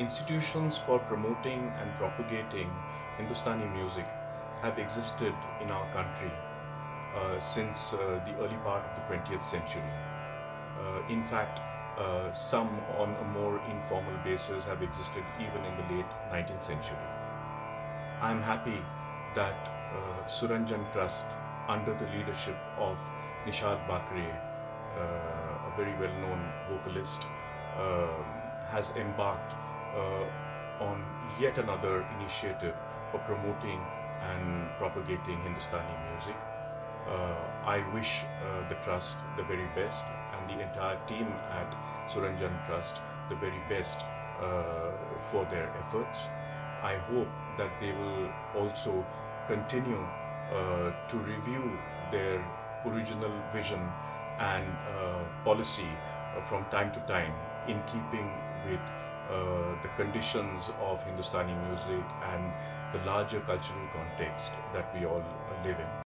institutions for promoting and propagating Hindustani music have existed in our country uh, since uh, the early part of the 20th century. Uh, in fact, uh, some on a more informal basis have existed even in the late 19th century. I am happy that uh, Suranjan Trust, under the leadership of Nishad Bakre, uh, a very well known vocalist, um has embarked on yet another initiative for promoting and propagating Hindustani music. Uh, I wish uh, the trust the very best and the entire team at Suranjan Trust the very best uh, for their efforts. I hope that they will also continue uh, to review their original vision and uh, policy uh, from time to time in keeping with uh, the conditions of Hindustani music and the larger cultural context that we all uh, live in.